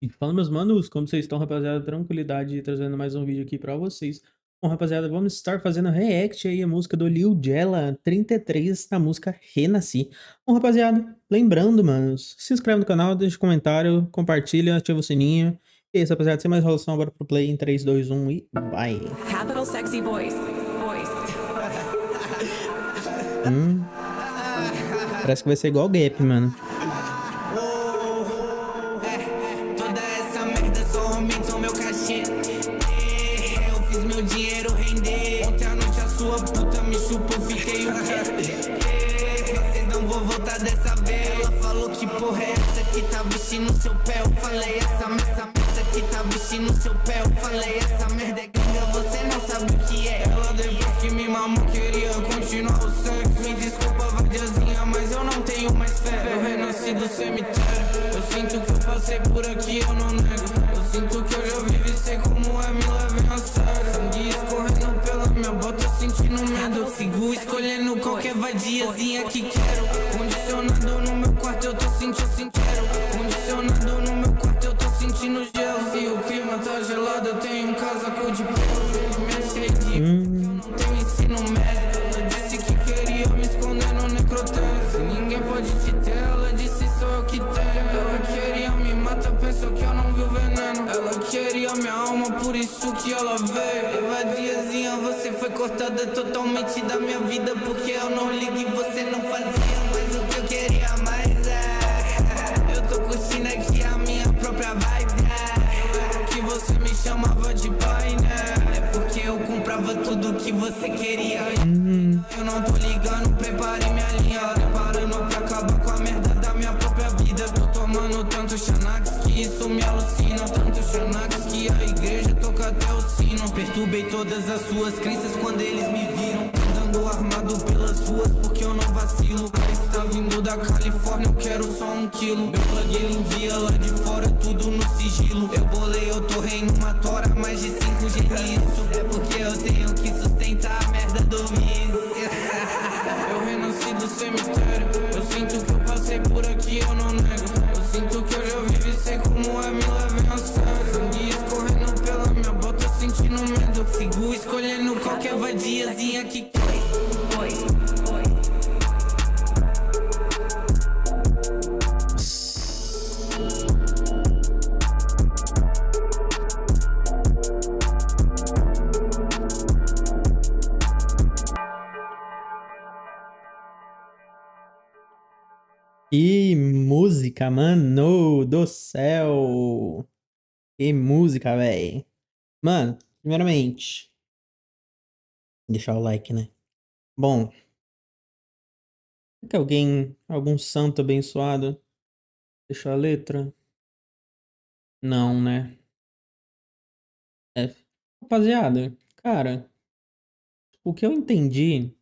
E fala, meus manos, como vocês estão, rapaziada? Tranquilidade, trazendo mais um vídeo aqui pra vocês. Bom, rapaziada, vamos estar fazendo react aí a música do Lil Jella 33, da música Renasci. Bom, rapaziada, lembrando, manos, se inscreve no canal, deixa um comentário, compartilha, ativa o sininho. E é isso, rapaziada, sem mais enrolação, bora pro play em 3, 2, 1 e vai. Capital sexy voice. Voice. Hum. Parece que vai ser igual o Gap, mano. Que tá vestindo seu pé. Eu falei essa essa merda que tá vestindo seu pé. Eu falei essa merda é gringa, você não sabe o que é. Ela depois que me mamou queria continuar o sexo. Me desculpa, vadiazinha, mas eu não tenho mais fé. Eu renasci do cemitério. Eu sinto que eu passei por aqui, eu não nego. Eu sinto que eu já vivi, sei como é, me levem a sério. Sangue escorrendo Queria minha alma, por isso que ela veio. Vadiazinha, você foi cortada totalmente da minha vida. Porque eu não ligo e você não fazia mais o que eu queria mais. É. Eu tô curtindo aqui a minha própria vibe. É. Que você me chamava de pai, né? É porque eu comprava tudo que você queria. Eu não tô ligando, prepare minha linha. Preparando pra acabar com a merda da minha própria vida. Tô tomando tanto Xanax que isso me alucina. Tanto Xanax até o sino. Perturbei todas as suas crenças quando eles me viram. Andando armado pelas ruas porque eu não vacilo. Está vindo da Califórnia, eu quero só um quilo. Meu plug ele envia lá de fora, tudo no sigilo. Eu bolei, eu torrei numa tora, mais de 5 G nisso. É porque eu tenho que sustentar a merda do vício. Eu renasci do cemitério. Eu sinto que eu passei por aqui, eu não nego. Eu sinto que eu já vivi, sei vadiazinha que Voice. Voice. Que música, mano do céu! Que música, véi! Mano, primeiramente, deixar o like, né? Bom, que alguém, algum santo abençoado, deixou a letra? Não, né? É, rapaziada, cara, o que eu entendi,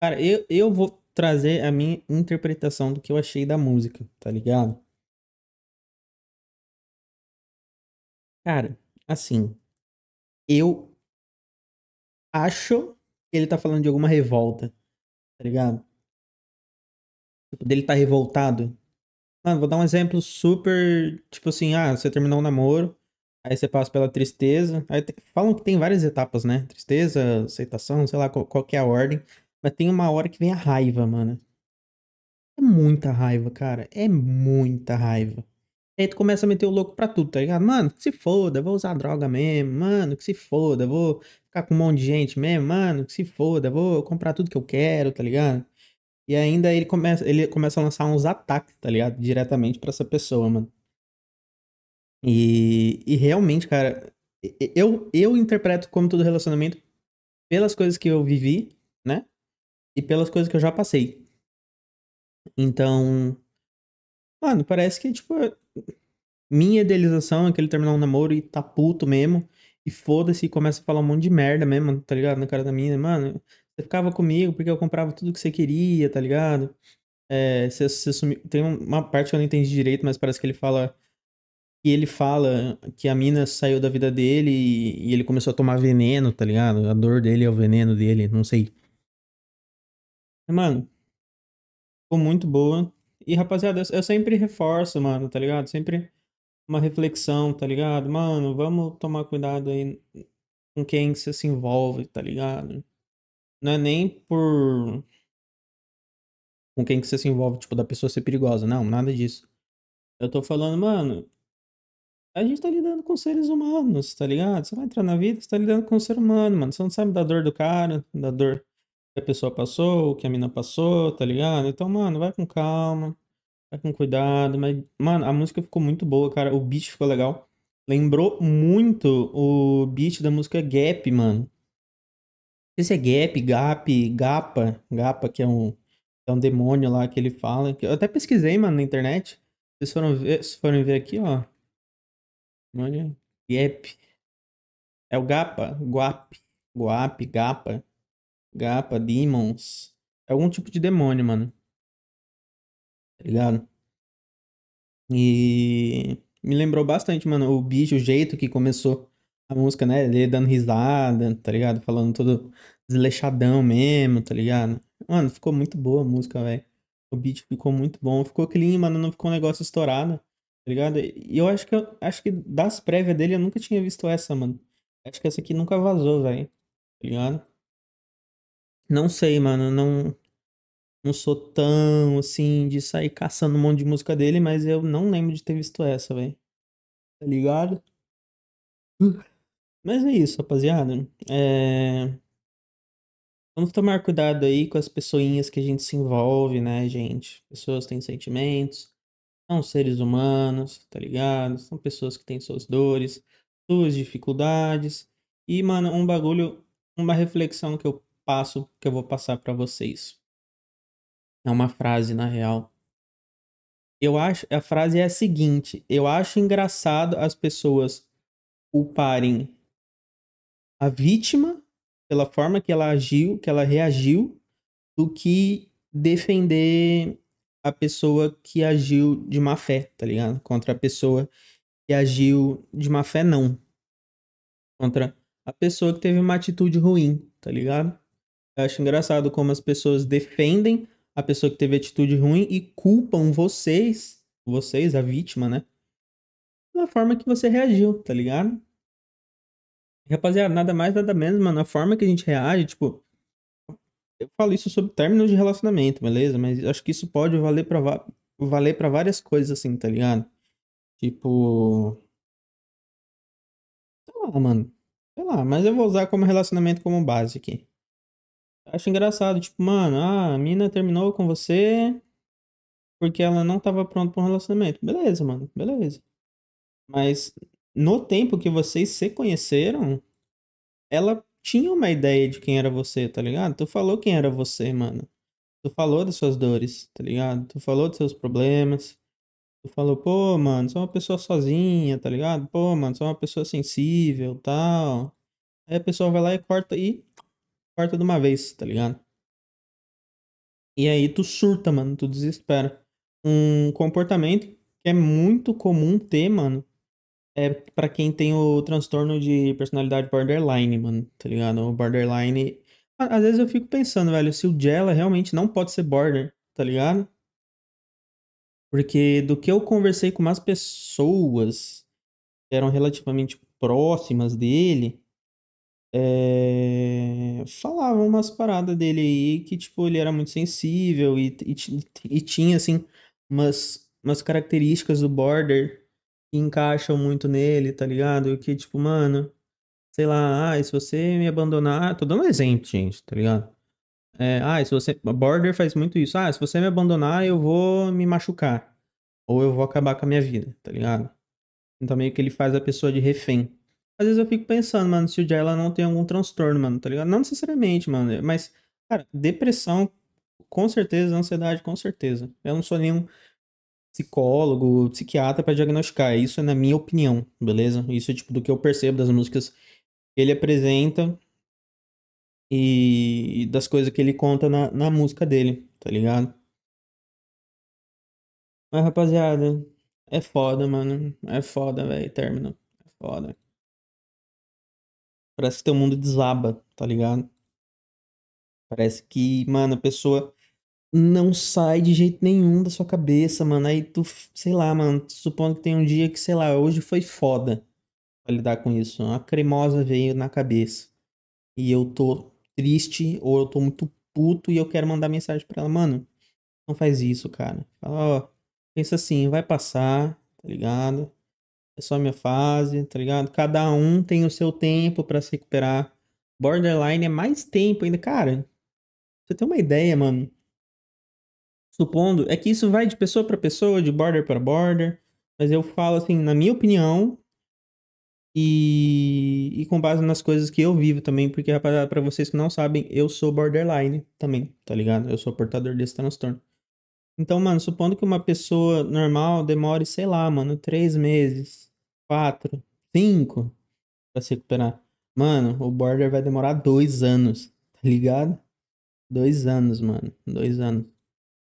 cara, eu, eu vou trazer a minha interpretação do que eu achei da música, tá ligado? Cara, assim, eu acho que ele tá falando de alguma revolta, tá ligado? Tipo, dele tá revoltado. Mano, vou dar um exemplo super, tipo assim, ah, você terminou o namoro, aí você passa pela tristeza, aí te- falam que tem várias etapas, né? Tristeza, aceitação, sei lá qual, qual que é a ordem, mas tem uma hora que vem a raiva, mano. É muita raiva, cara, é muita raiva. Aí tu começa a meter o louco pra tudo, tá ligado? Mano, que se foda, vou usar droga mesmo, mano, que se foda, vou ficar com um monte de gente mesmo, mano, que se foda, vou comprar tudo que eu quero, tá ligado? E ainda ele começa, ele começa a lançar uns ataques, tá ligado? Diretamente pra essa pessoa, mano. E, e realmente, cara, eu, eu interpreto como todo relacionamento pelas coisas que eu vivi, né? E pelas coisas que eu já passei. Então, mano, parece que, tipo, minha idealização é que ele terminou um namoro e tá puto mesmo. E foda-se e começa a falar um monte de merda mesmo, tá ligado? Na cara da mina. Mano, você ficava comigo porque eu comprava tudo que você queria, tá ligado? É, você, você Tem uma parte que eu não entendi direito, mas parece que ele fala. Que ele fala que a mina saiu da vida dele e, e ele começou a tomar veneno, tá ligado? A dor dele é o veneno dele, não sei. Mano, ficou muito boa. E rapaziada, eu, eu sempre reforço, mano, tá ligado? Sempre uma reflexão, tá ligado? Mano, vamos tomar cuidado aí com quem você se envolve, tá ligado? Não é nem por com quem que você se envolve, tipo, da pessoa ser perigosa. Não, nada disso. Eu tô falando, mano, a gente tá lidando com seres humanos, tá ligado? Você vai entrar na vida, você tá lidando com um ser humano, mano. Você não sabe da dor do cara, da dor a pessoa passou, que a mina passou, tá ligado? Então, mano, vai com calma, vai com cuidado. Mas, mano, a música ficou muito boa, cara. O beat ficou legal. Lembrou muito o beat da música Gap, mano. Não sei se é Gap, Gap, Gapa, Gapa, que é um, é um demônio lá que ele fala. que Eu até pesquisei, mano, na internet. Vocês foram ver, vocês foram ver aqui, ó. Olha, Gap. É o Gapa, Guap, Guap, Gapa, Gapa, Demons. É algum tipo de demônio, mano. Tá ligado? E me lembrou bastante, mano, o bicho, o jeito que começou a música, né? Ele dando risada, tá ligado? Falando todo desleixadão mesmo, tá ligado? Mano, ficou muito boa a música, velho. O beat ficou muito bom. Ficou clean, mano, não ficou um negócio estourado, tá ligado? E eu acho que eu acho que das prévias dele eu nunca tinha visto essa, mano. Acho que essa aqui nunca vazou, velho. Tá ligado? Não sei, mano, não não sou tão assim de sair caçando um monte de música dele, mas eu não lembro de ter visto essa, velho. Tá ligado? Mas é isso, rapaziada. É... Vamos tomar cuidado aí com as pessoinhas que a gente se envolve, né, gente? Pessoas têm sentimentos, são seres humanos, tá ligado? São pessoas que têm suas dores, suas dificuldades. E, mano, um bagulho, uma reflexão que eu passo, que eu vou passar pra vocês. É uma frase, na real. Eu acho, a frase é a seguinte: eu acho engraçado as pessoas culparem a vítima pela forma que ela agiu, que ela reagiu, do que defender a pessoa que agiu de má fé, tá ligado? Contra a pessoa que agiu de má fé, não. Contra a pessoa que teve uma atitude ruim, tá ligado? Eu acho engraçado como as pessoas defendem a pessoa que teve atitude ruim e culpam vocês, vocês, a vítima, né? Da forma que você reagiu, tá ligado? Rapaziada, nada mais, nada menos, mano. A forma que a gente reage, tipo. Eu falo isso sobre términos de relacionamento, beleza? Mas acho que isso pode valer pra, va- valer pra várias coisas, assim, tá ligado? Tipo. Sei lá, mano. Sei lá, mas eu vou usar como relacionamento como base aqui. Acho engraçado, tipo, mano, ah, a mina terminou com você porque ela não tava pronta pra um relacionamento. Beleza, mano, beleza. Mas no tempo que vocês se conheceram, ela tinha uma ideia de quem era você, tá ligado? Tu falou quem era você, mano. Tu falou das suas dores, tá ligado? Tu falou dos seus problemas. Tu falou, pô, mano, sou uma pessoa sozinha, tá ligado? Pô, mano, sou uma pessoa sensível, tal. Aí a pessoa vai lá e corta e corta de uma vez, tá ligado? E aí tu surta, mano, tu desespera. Um comportamento que é muito comum ter, mano, é pra quem tem o transtorno de personalidade borderline, mano, tá ligado? O borderline. Às vezes eu fico pensando, velho, se o Jella realmente não pode ser border, tá ligado? Porque do que eu conversei com umas pessoas que eram relativamente próximas dele, é, falavam umas paradas dele aí que, tipo, ele era muito sensível e, e, e tinha, assim, umas, umas características do border que encaixam muito nele, tá ligado? Que, tipo, mano, sei lá, ah, se você me abandonar. Tô dando um exemplo, gente, tá ligado? É, ah, se você. Border faz muito isso. Ah, se você me abandonar, eu vou me machucar. Ou eu vou acabar com a minha vida, tá ligado? Então meio que ele faz a pessoa de refém. Às vezes eu fico pensando, mano, se o Jay não tem algum transtorno, mano, tá ligado? Não necessariamente, mano. Mas, cara, depressão, com certeza, ansiedade, com certeza. Eu não sou nenhum psicólogo, psiquiatra pra diagnosticar. Isso é na minha opinião, beleza? Isso é tipo do que eu percebo das músicas que ele apresenta e das coisas que ele conta na, na música dele, tá ligado? Mas, rapaziada, é foda, mano. É foda, velho. Término. É foda. Parece que teu mundo desaba, tá ligado? Parece que, mano, a pessoa não sai de jeito nenhum da sua cabeça, mano. Aí tu, sei lá, mano, supondo que tem um dia que, sei lá, hoje foi foda pra lidar com isso. Uma cremosa veio na cabeça. E eu tô triste ou eu tô muito puto e eu quero mandar mensagem pra ela, mano. Não faz isso, cara. Fala, ó, pensa assim, vai passar, tá ligado? É só minha fase, tá ligado? Cada um tem o seu tempo pra se recuperar. Borderline é mais tempo ainda, cara. Você tem uma ideia, mano? Supondo, é que isso vai de pessoa pra pessoa, de border para border, mas eu falo assim, na minha opinião, e, e com base nas coisas que eu vivo também, porque, rapaziada, pra vocês que não sabem, eu sou borderline também, tá ligado? Eu sou portador desse transtorno. Então, mano, supondo que uma pessoa normal demore, sei lá, mano, três meses, quatro, cinco pra se recuperar. Mano, o border vai demorar dois anos, tá ligado? Dois anos, mano. Dois anos.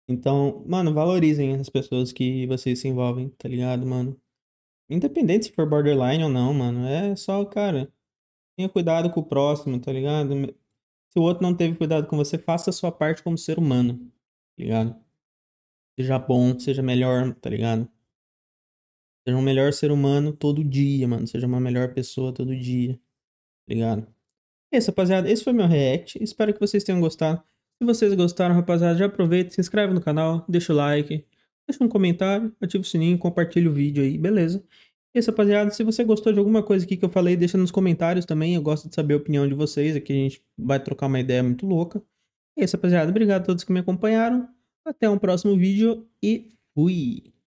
Então, mano, valorizem as pessoas que vocês se envolvem, tá ligado, mano? Independente se for borderline ou não, mano. É só, cara, tenha cuidado com o próximo, tá ligado? Se o outro não teve cuidado com você, faça a sua parte como ser humano, tá ligado? Seja bom, seja melhor, tá ligado? Seja um melhor ser humano todo dia, mano. Seja uma melhor pessoa todo dia, tá ligado? É isso, rapaziada. Esse foi meu react. Espero que vocês tenham gostado. Se vocês gostaram, rapaziada, já aproveita, se inscreve no canal, deixa o like, deixa um comentário, ativa o sininho, compartilha o vídeo aí, beleza? E isso, rapaziada, se você gostou de alguma coisa aqui que eu falei, deixa nos comentários também, eu gosto de saber a opinião de vocês, aqui a gente vai trocar uma ideia muito louca. E isso, rapaziada, obrigado a todos que me acompanharam, até um próximo vídeo e fui!